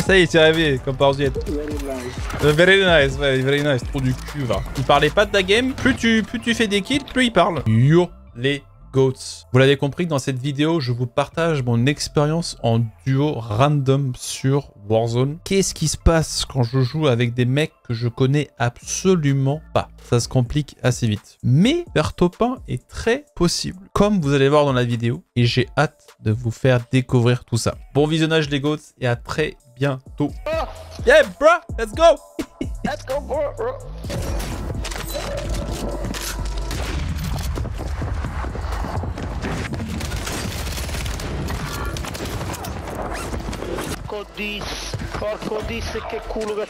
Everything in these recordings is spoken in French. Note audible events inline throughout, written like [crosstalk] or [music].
[laughs] Ça y est, t'es rêvé, comme par. Very nice. Euh, Very nice, ouais, very nice. Trop du cul, va. Il parlait pas de ta game. Plus tu, plus tu fais des kills, plus il parle. Yo, les goats. Vous l'avez compris, dans cette vidéo, je vous partage mon expérience en duo random sur Warzone. Qu'est-ce qui se passe quand je joue avec des mecs que je connais absolument pas? Ça se complique assez vite. Mais faire top 1 est très possible, comme vous allez voir dans la vidéo. Et j'ai hâte de vous faire découvrir tout ça. Bon visionnage les goats et à très bientôt. Yeah, bro, let's go Let's go, bro, bro. Porco dis, porco dis che culo au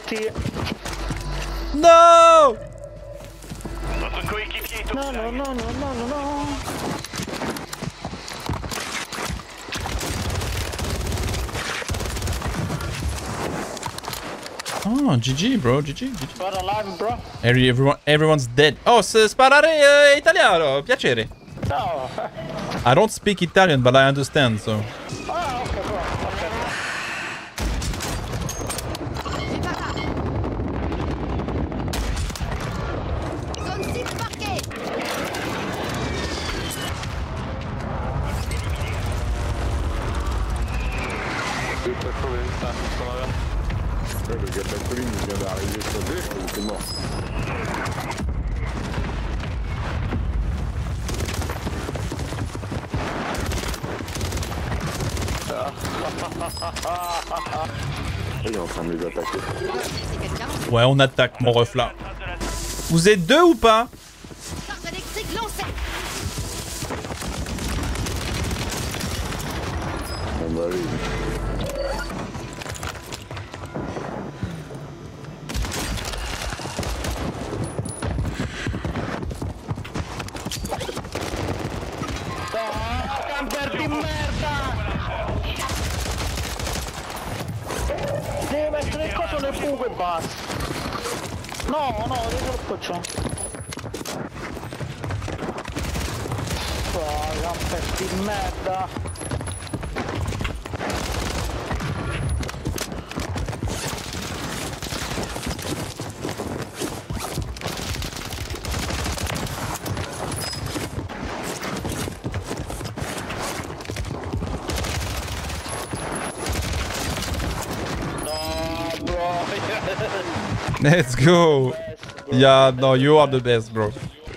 No, no, no, no, no, no, no. Oh, GG, bro, GG, GG. Alive, bro? Every, everyone, everyone's dead. Oh, sparare eh, italiano, piacere. No. I don't speak Italian, but I understand, so... Ah, Ouais, le gars de la colline, il vient d'arriver sur le il était mort. Il est en train de les attaquer. C'est Ouais, on attaque, mon ref, là. Vous êtes deux ou pas? comunque basta. No, no, io lo faccio. Oh, per di merda. Let's go Yeah, no, you are the best, bro.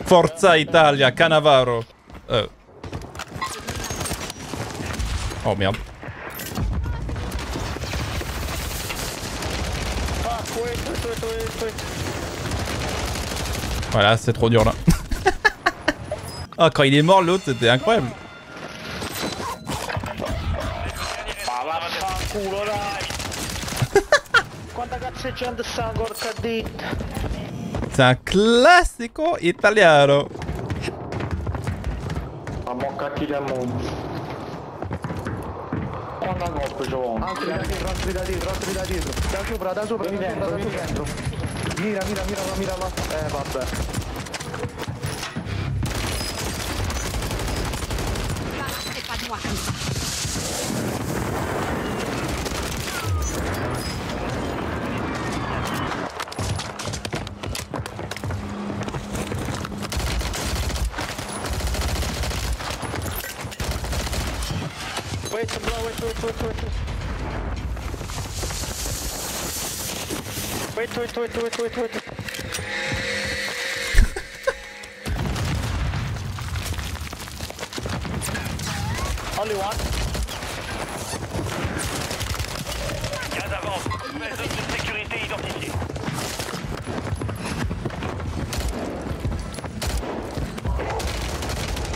Forza Italia, Cannavaro. Euh. Oh, merde. Voilà, c'est trop dur, là. [laughs] Ah, quand il est mort, l'autre, c'était incroyable. Passeggiando sangue cadit. classico italiano. Ma moccati da mondo. Quando colpo, Giovanni. Ah, altri da dietro, altri da dietro, altri da dietro. Da sopra, da sopra, vieni dentro, vieni dentro. Mira, mira, mira, mira, mira. Eh, vabbè. Wait, bro, wait, wait, wait, wait. Wait, wait, wait, wait, wait, wait. [laughs] Only one. Gaz avance. Nouvelle zone de sécurité identifiée.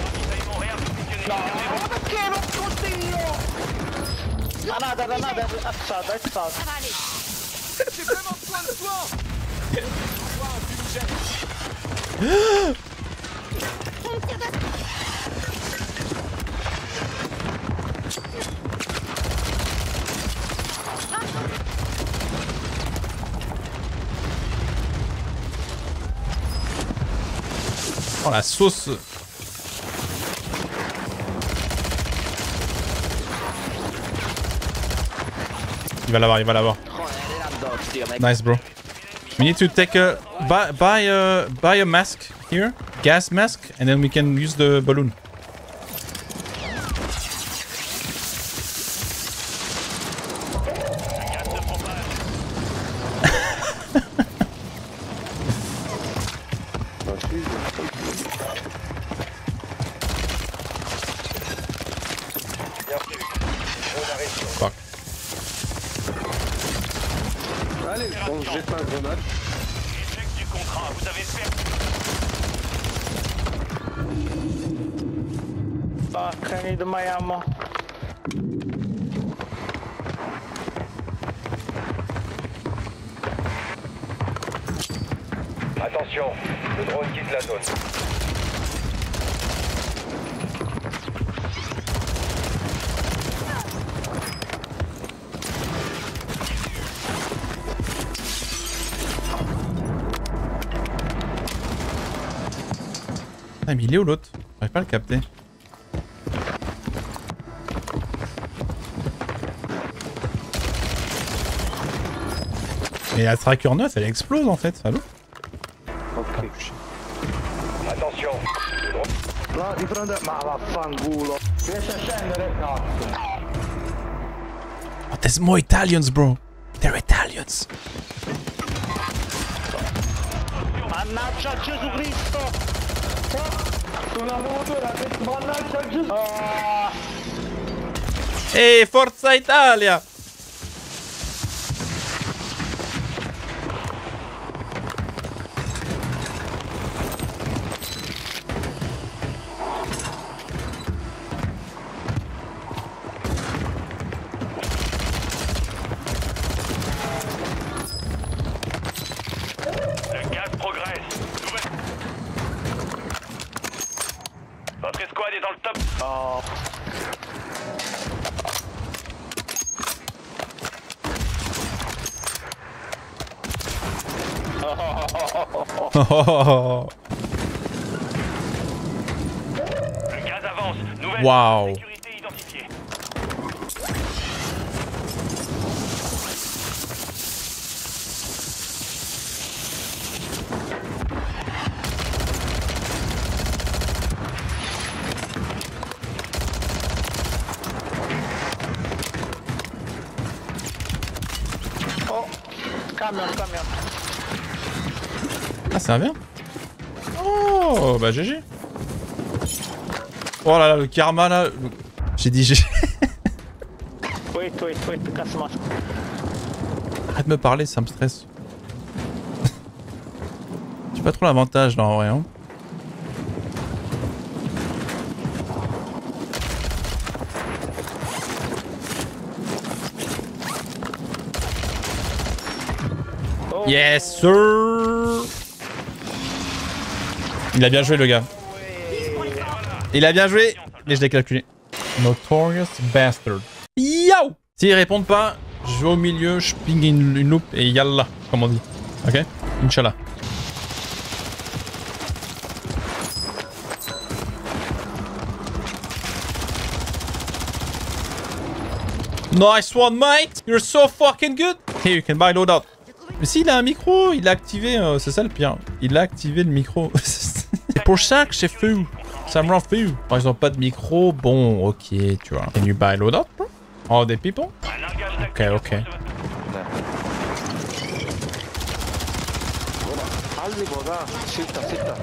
Ravitaillement réapprovisionné. Ma perché non continuo? Stata, è stata. Ça va aller On me tire dessus Oh, la sauce. Il va l'avoir, il va l'avoir. Nice, bro. We need to take a buy buy a buy a mask here, gas mask, and then we can use the balloon. I need my ammo. Attention, le drone quitte la zone. Ah, mais il est où l'autre? J'arrive pas à le capter. Mais la tracker 9, elle explose en fait. Allô Attention, le drone Là, di fronte... Ma vaffanculo. Riesci a scendere? No. Oh, there's more Italians, bro. They're Italians. Mannaggia Gesù Cristo! Una motura che mannaggia Gesù! Ah, Hey, Forza Italia! [laughs] Le gaz avance. Nouvelle Wow. sécurité identifiée. oh, camion, camion. Verre Oh, bah GG. Oh là là, le karma là. le- J'ai dit GG. Wait, wait, wait, gas mask. Arrête de me parler, ça me stresse. J'ai pas trop l'avantage là en vrai. Hein. Yes sir Il a bien joué le gars. Il a bien joué, mais je l'ai calculé. Notorious bastard. Yo S'ils répondent pas, je vais au milieu, je ping une, une loupe et yallah, comme on dit. Ok? Inch'Allah. Nice one, mate! You're so fucking good! Here, you can buy loadout. Mais s'il a un micro, il a activé, euh, c'est ça le pire. Il a activé le micro. [laughs] c'est pour ça que c'est fou. Ça me rend fou. Oh, ils ont pas de micro, bon, ok, tu vois. Can you buy loadout, bro? All the people? Ok, ok. sur ce- Alliboda. Zitta, zitta.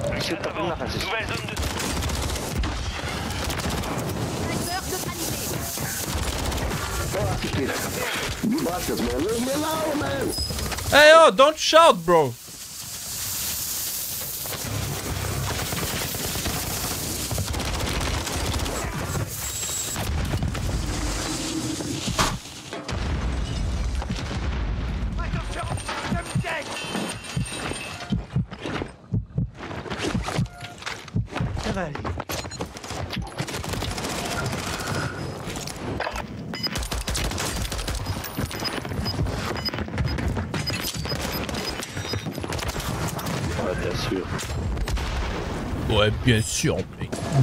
Ouais, bien sûr. Ouais, bien sûr.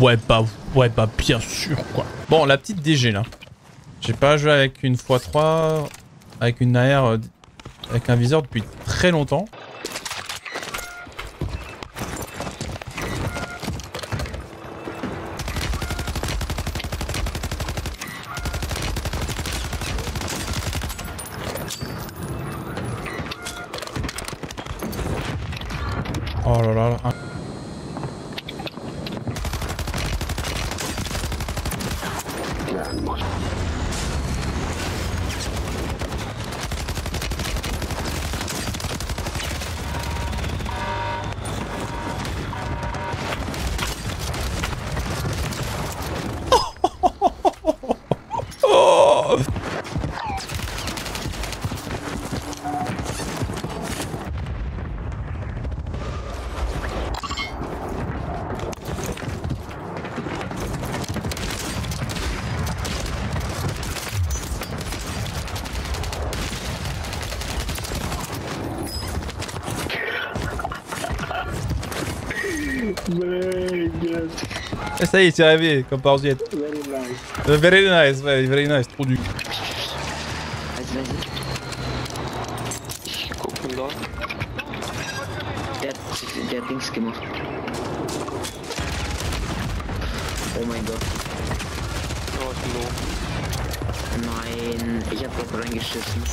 Ouais, bah, ouais, bah, bien sûr, quoi. Bon, la petite DG, là. J'ai pas joué avec une x3, avec une AR euh, avec un viseur depuis très longtemps. Oh là là. là. Oh Very good. Et ça y est, il s'est réveillé, comme par Ziet. Very nice. Euh, Very nice, ouais, very nice, trop du. Vas-y, vas-y. Ich guck mir Leute. Der, der Dings gemacht. Oh mein Gott. Nein, ich hab doch reingeschissen.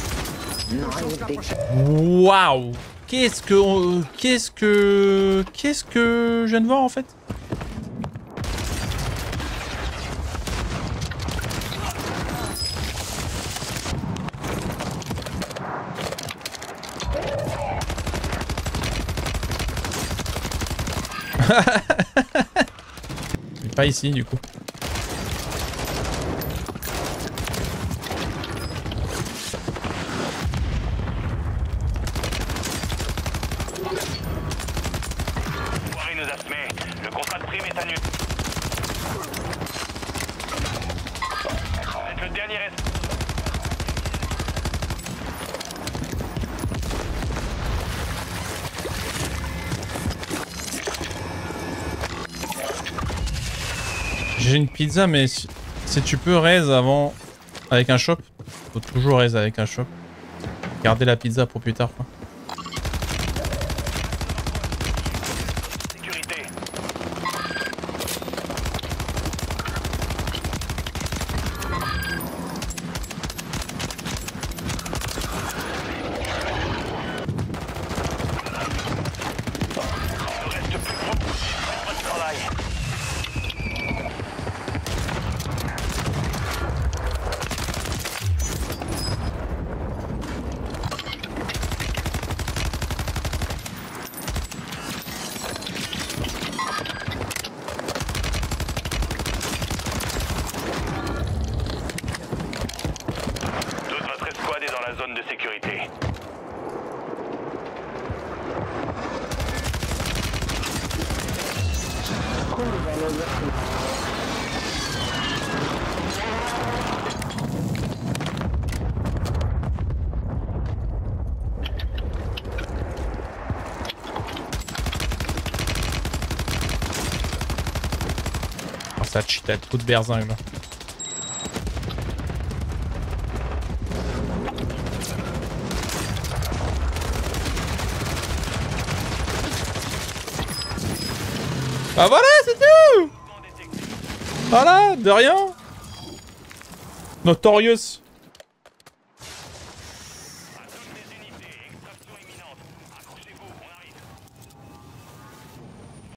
Nein, Digga. Waouh Qu'est-ce que... Qu'est-ce que... Qu'est-ce que je viens de voir en fait? [laughs] Pas ici du coup. J'ai une pizza, mais si, tu peux raise avant avec un shop, faut toujours raise avec un shop. Garder la pizza pour plus tard. Quoi. Sécurité. Il ne reste plus que vous. Faites votre travail. Toute votre escouade est dans la zone de sécurité. Ça cheat, elle trop de berzingue. Bah voilà, c'est tout. Voilà, de rien. Notorious